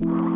you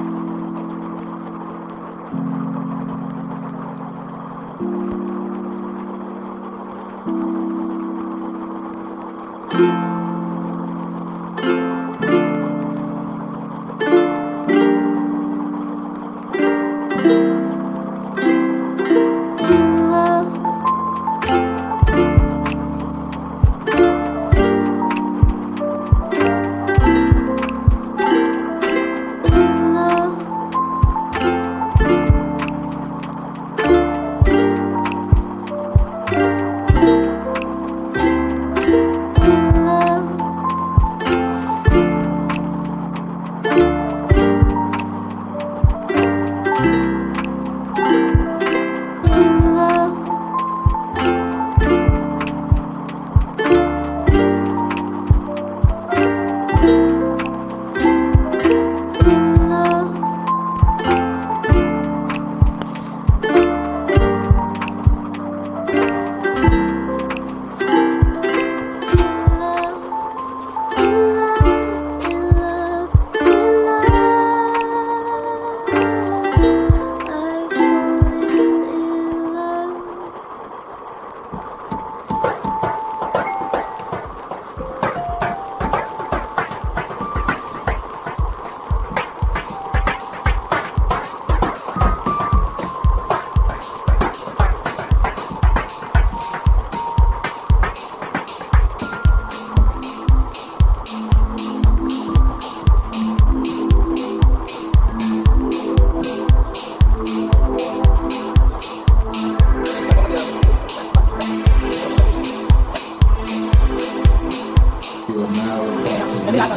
a matter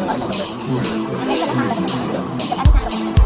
of